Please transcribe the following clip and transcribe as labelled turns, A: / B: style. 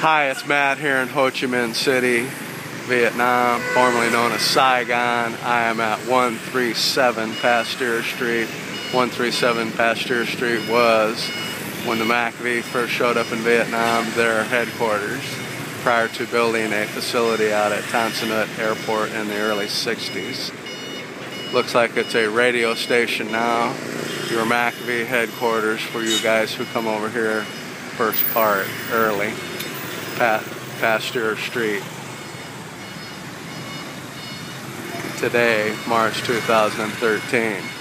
A: Hi, it's Matt here in Ho Chi Minh City, Vietnam, formerly known as Saigon. I am at 137 Pasteur Street. 137 Pasteur Street was, when the MACV first showed up in Vietnam, their headquarters prior to building a facility out at Tan Son Nhut Airport in the early 60s. Looks like it's a radio station now. Your MACV headquarters for you guys who come over here first part early. Pat, Pasteur Street. Today, March 2013.